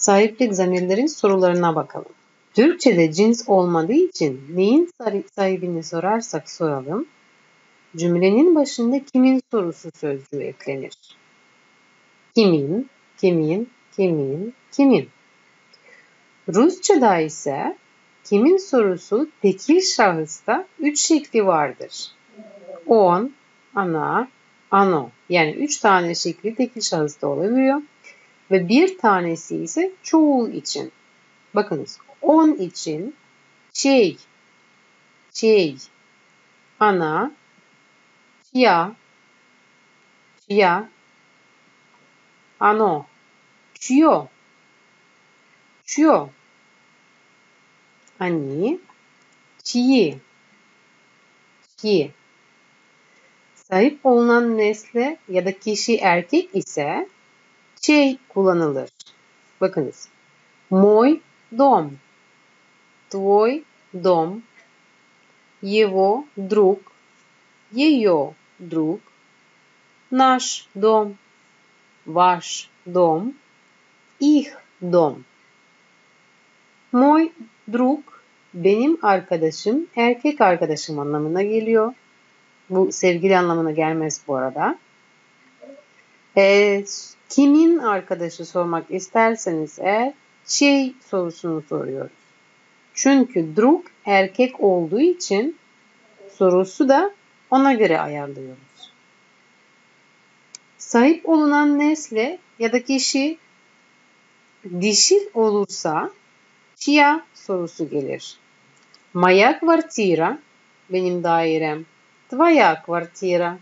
Sahiplik zamirlerin sorularına bakalım. Türkçe'de cins olmadığı için neyin sahibini sorarsak soralım, cümlenin başında kimin sorusu sözcüğü eklenir. Kimin, kimin, kimin, kimin. Rusça'da ise kimin sorusu tekil şahısta üç şekli vardır. On, ana, ano. Yani üç tane şekli tekil şahısta olabiliyor. Ve bir tanesi ise çoğul için. Bakınız on için şey, şey, ana, çiya, çiya, ano, çiyo, çiyo, ani, çiyi, çiyi. Sahip olunan nesle ya da kişi erkek ise şey kullanılır. Bakınız. Мой дом. Твой дом. Его друг. Ее друг. Наш дом. Ваш дом. Их дом. Мой друг benim arkadaşım, erkek arkadaşım anlamına geliyor. Bu sevgili anlamına gelmez bu arada. E, kimin arkadaşı sormak isterseniz eğer şey sorusunu soruyoruz. Çünkü drug erkek olduğu için sorusu da ona göre ayarlıyoruz. Sahip olunan nesle ya da kişi dişil olursa çiya sorusu gelir. Моя квартира, benim dairem. Твоя квартира,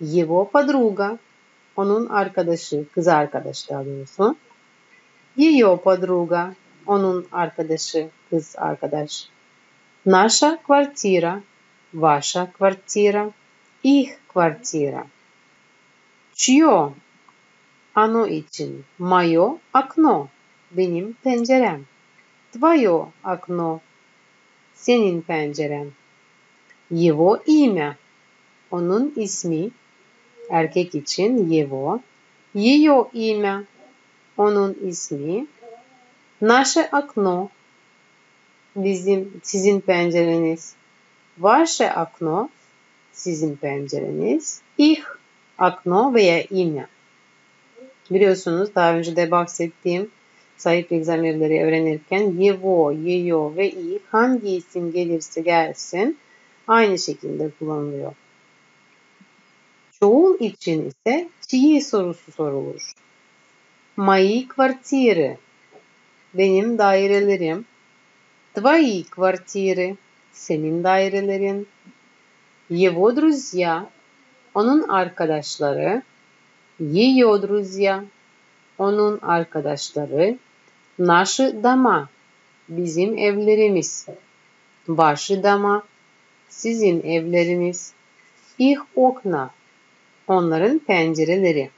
его подруга, onun arkadaşı, kız arkadaş daha doğrusu. Ее подруга, onun arkadaşı, kız arkadaş. Наша квартира, ваша квартира, их квартира. Чье? Оно için. Мое окно, benim pencerem. Твое окно, senin penceren. Его имя, onun ismi, erkek için Его. Ее имя, onun ismi. Наше окно, bizim, sizin pencereniz. Ваше окно, sizin pencereniz. Их окно veya имя. Biliyorsunuz daha önce de bahsettiğim sahiplik zamirleri öğrenirken yevo, yeyo ve i hangi isim gelirse gelsin aynı şekilde kullanılıyor. Çoğul için ise çiğ sorusu sorulur. Мои квартиры. Benim dairelerim. Твои квартиры. Senin dairelerin. Его друзья. Onun arkadaşları. Ее друзья. Onun arkadaşları. Наши дома. Bizim evlerimiz. Ваши дома. Sizin evleriniz. Их окна. onların pencereleri.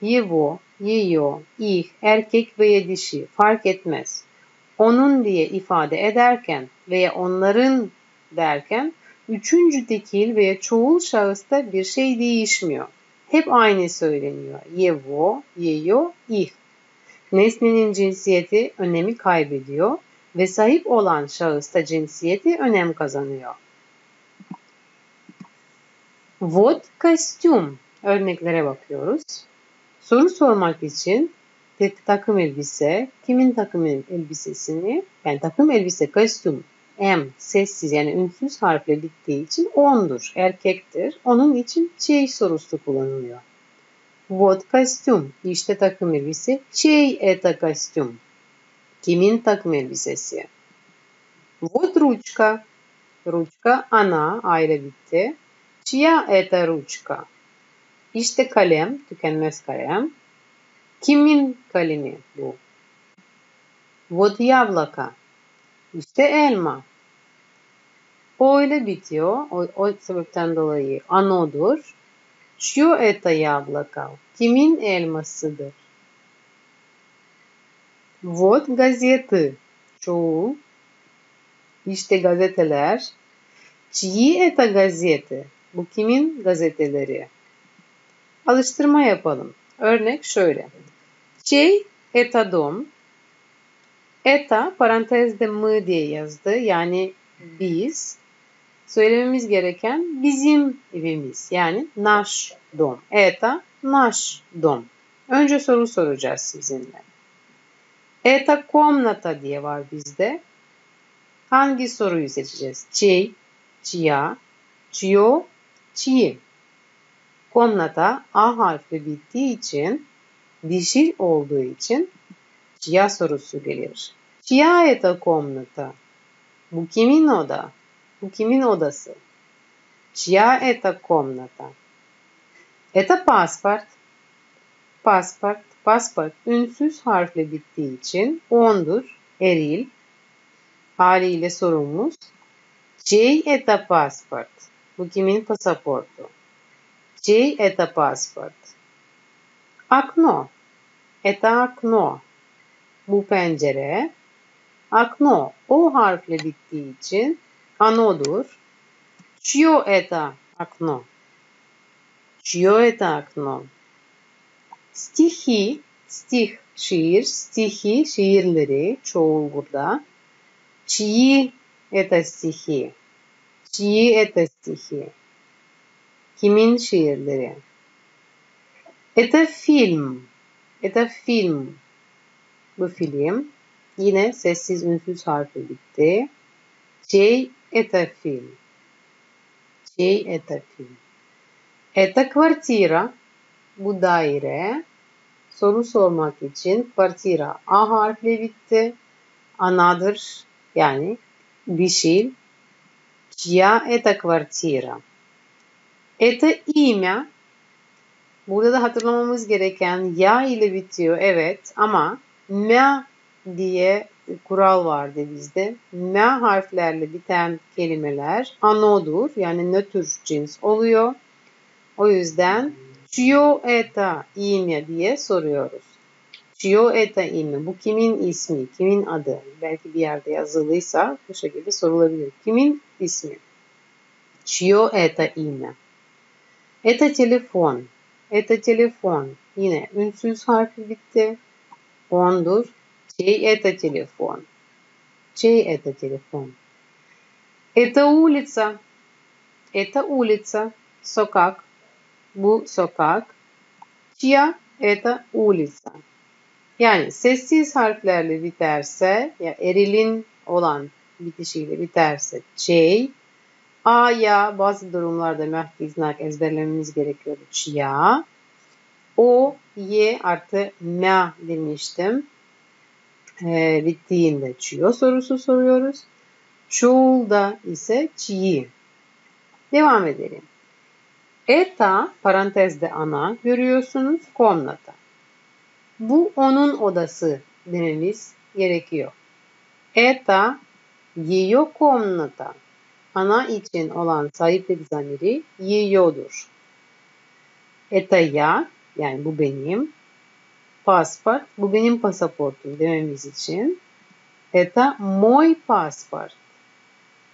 Yivo, yiyo, ih, erkek veya dişi fark etmez. Onun diye ifade ederken veya onların derken üçüncü tekil veya çoğul şahısta bir şey değişmiyor. Hep aynı söyleniyor. Yevo, yeyo, ih. Nesnenin cinsiyeti önemi kaybediyor ve sahip olan şahısta cinsiyeti önem kazanıyor. Вот kostüm örneklere bakıyoruz. Soru sormak için takım elbise, kimin takım elbisesini, yani takım elbise kostüm M sessiz yani ünsüz harfle bittiği için ondur, erkektir. Onun için çey sorusu kullanılıyor. Вот kostüm, işte takım elbise. Чей это kostüm? Kimin takım elbisesi? Вот ручка. Ручка ana ayrı bitti. Чья это ручка? İşte kalem, tükenmez kalem. Kimin kalemi bu? Вот яблоко. İşte elma. O ile bitiyor. O, o sebepten dolayı anodur. Чье это яблоко? Kimin elmasıdır? Вот газеты. Çoğul. İşte gazeteler. Чьи это газеты? Bu kimin gazeteleri? Alıştırma yapalım. Örnek şöyle. Şey eta dom. Eta parantezde mı diye yazdı. Yani biz. Söylememiz gereken bizim evimiz. Yani naş dom. Eta naş dom. Önce soru soracağız sizinle. Eta komnata diye var bizde. Hangi soruyu seçeceğiz? Çey, çiya, çiyo çiyi. Komnata A harfi bittiği için, dişil olduğu için çiya sorusu gelir. Çiya eta komnata. Bu kimin oda? Bu kimin odası? Çiya eta komnata. Eta pasport. Pasport. Pasport ünsüz harfle bittiği için ondur, eril. Haliyle sorumuz. Çey eta pasport. Bu kimin pasaportu? Чей это паспорт? Окно. Это окно. Bu pencere. Окно o harfle bittiği için anodur. Чье это окно? Чье это окно? Стихи, stih şiir, stihi şiirleri çoğul burada. Чьи это стихи? Чьи это стихи? Kimin şiirleri? Это film. Это film. Bu film. Yine sessiz ünsüz harfi bitti. Чей это film? Чей это film? Это квартира. Bu daire. Soru sormak için kvartira A harfle bitti. Another yani dişil. Чья это квартира? Eta imя. Burada da hatırlamamız gereken ya ile bitiyor evet ama me diye kural vardı bizde. Me harflerle biten kelimeler anodur yani nötr cins oluyor. O yüzden Çio eta imya diye soruyoruz. Çio eta imya. Bu kimin ismi? Kimin adı? Belki bir yerde yazılıysa bu şekilde sorulabilir. Kimin ismi? Çio eta imya. Это telefon. Это telefon. Yine ünsüz harfi bitti. Ondur. Чей это телефон? Чей это телефон? Это улица. Это улица. Sokak. Bu sokak. Чья это улица? Yani sessiz harflerle biterse ya erilin olan bitişiyle biterse çey, A, ya bazı durumlarda mehki znak ezberlememiz gerekiyor. Ya. O, y artı ma demiştim. E, bittiğinde çiyo sorusu soruyoruz. Çoğulda ise çiyi. Devam edelim. Eta parantezde ana görüyorsunuz komnata. Bu onun odası dememiz gerekiyor. Eta yiyor komnata ana için olan sahiplik zamiri yiyordur. Eta ya yani bu benim. Pasport bu benim pasaportum dememiz için. Eta moj pasport.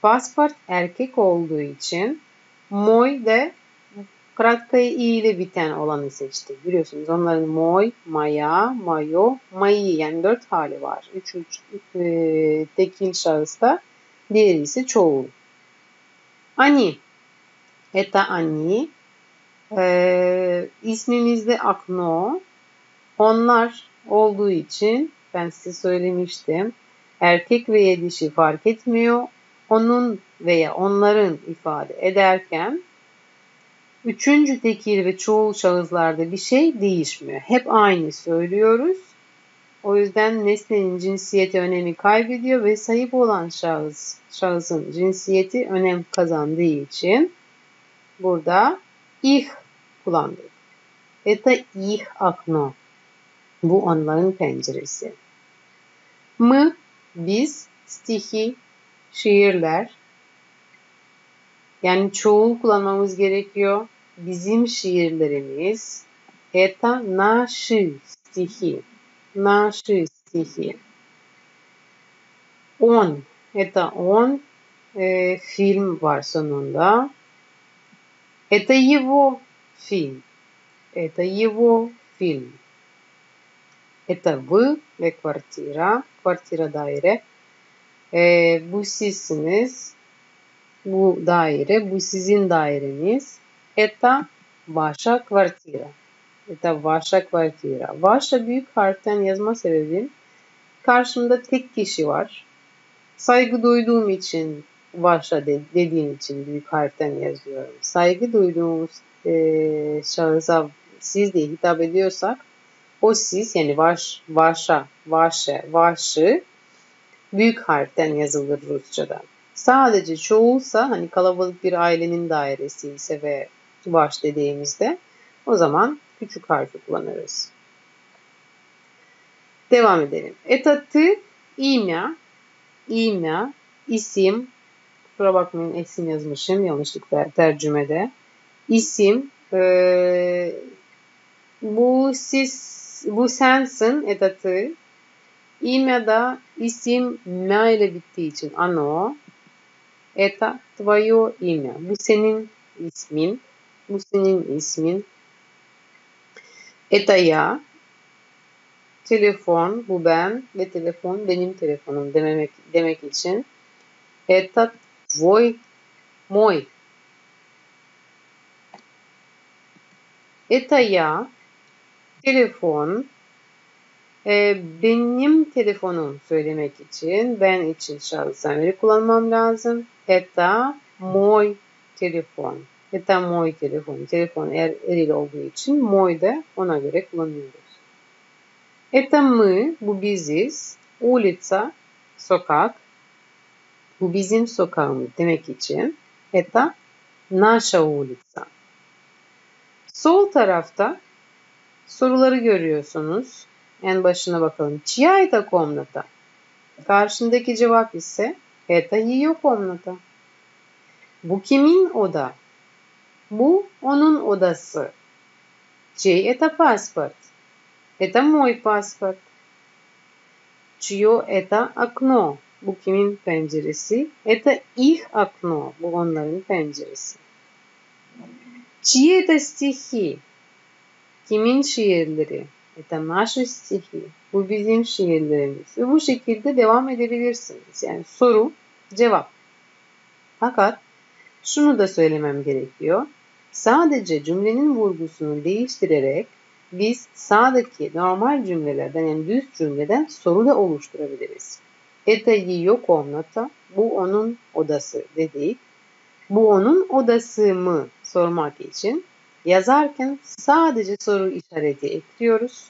Pasport erkek olduğu için moj de Praktayı i ile biten olanı seçti. Biliyorsunuz onların moy, maya, mayo, mayi yani dört hali var. Üç, üç e, tekil şahısta diğeri ise çoğul. Ani, eta ani, e, ismimizde akno, onlar olduğu için ben size söylemiştim. Erkek veya dişi fark etmiyor. Onun veya onların ifade ederken Üçüncü tekil ve çoğul şahıslarda bir şey değişmiyor. Hep aynı söylüyoruz. O yüzden nesnenin cinsiyeti önemi kaybediyor ve sahip olan şahıs, şahısın cinsiyeti önem kazandığı için burada ih kullandık. Eta ih akno. Bu onların penceresi. Mı, biz, stihi, şiirler, Yani çoğul kullanmamız gerekiyor. Bizim şiirlerimiz. Это наши стихи наши стихи. Он. Это он. Э, фильм var sonunda. Это его фильм. Это его фильм. Это вы ve kvartira. Kvartira daire. E, bu sizsiniz. Bu daire. Bu sizin daireniz. Это ваша kvartira. Это ваша kvartira. Вашa büyük harften yazma sebebim karşımda tek kişi var. Saygı duyduğum için başla de, dediğim için büyük harften yazıyorum. Saygı duyduğumuz e, şahısa siz diye hitap ediyorsak o siz yani vaş, vaşa, vaşe, vaşı büyük harften yazılır Rusça'da. Sadece çoğulsa hani kalabalık bir ailenin dairesi ise ve vaş dediğimizde o zaman küçük harfi kullanırız. Devam edelim. Etatı imya, imya, isim, kusura bakmayın isim yazmışım yanlışlıkla tercümede. İsim, e, bu siz, bu sensin etatı. İmyada isim me ile bittiği için ano. – это твое имя. Мусинин Исмин. Мусинин Исмин. Это я. Телефон Бубен. ben телефон. telefon benim telefonum dememek demek. Это твой мой. Это я. Телефон. E, benim telefonum söylemek için ben için şahsen veri kullanmam lazım. Eta moy telefon. Eta moy telefon. Telefon er, eril olduğu için moy da ona göre kullanıyoruz. Eta mı bu biziz. Ulica sokak. Bu bizim sokağımız demek için. Eta naşa ulica. Sol tarafta soruları görüyorsunuz. En başına bakalım. Чья это комната? Karşındaki cevap ise Это ее комната. Bu kimin oda? Bu onun odası. Чей это паспорт? Это мой паспорт. Чье это окно? Bu kimin penceresi? Это их окно. Bu onların penceresi. Чьи это стихи? Kimin şiirleri? eden naşri stihli. Bu bizim şiirlerimiz. Ve bu şekilde devam edebilirsiniz. Yani soru, cevap. Fakat şunu da söylemem gerekiyor. Sadece cümlenin vurgusunu değiştirerek biz sağdaki normal cümlelerden yani düz cümleden soru da oluşturabiliriz. Etayi yok omnata, bu onun odası dedik. Bu onun odası mı sormak için yazarken sadece soru işareti ekliyoruz.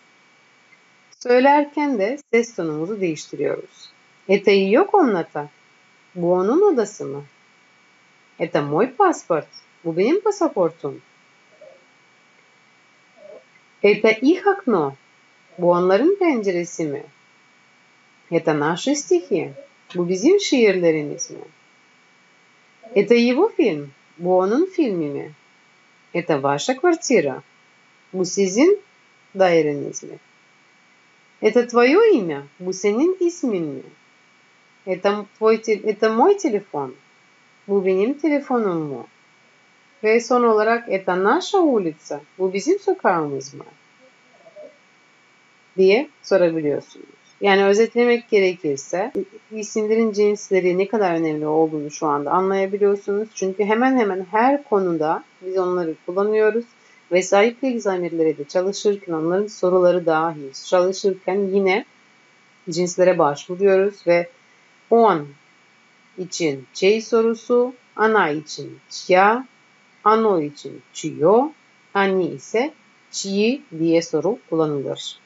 Söylerken de ses tonumuzu değiştiriyoruz. Это ее комната, bu onun odası mı? Это мой паспорт, bu benim pasaportum. Это их окно. Bu onların penceresi mi? Это наши стихи. Bu bizim şiirlerimiz mi? Это его фильм. Bu onun filmi mi? Это ваша квартира. Daireniz mi? Это твое имя. Ismin mi? Это, твой, это мой телефон. Bu benim telefonum mu? Ve son olarak это наша улица. Bu bizim sokağımız mı? diye sorabiliyorsunuz. Yani özetlemek gerekirse isimlerin cinsleri ne kadar önemli olduğunu şu anda anlayabiliyorsunuz. Çünkü hemen hemen her konuda biz onları kullanıyoruz. Ve sahip bilgi zamirleri de çalışırken onların soruları dahil çalışırken yine cinslere başvuruyoruz ve on için çey sorusu, ana için çya, ano için çiyo, ani ise çiyi diye soru kullanılır.